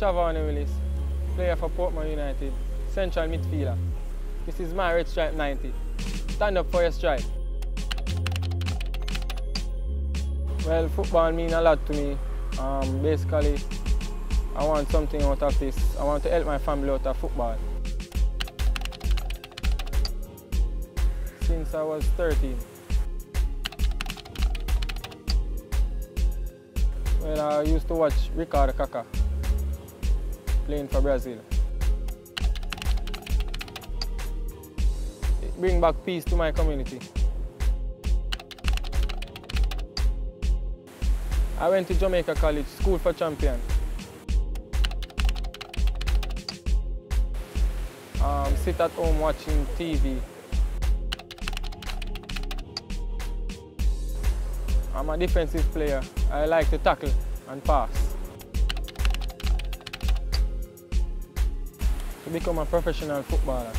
is Willis, player for Portmore United, central midfielder. This is my red stripe 90. Stand up for your stripe. Well, football means a lot to me. Um, basically, I want something out of this. I want to help my family out of football. Since I was 13. Well, I used to watch Ricardo Kaká playing for Brazil. It bring back peace to my community. I went to Jamaica College, School for Champion. Um, sit at home watching TV. I'm a defensive player. I like to tackle and pass. To become a professional footballer,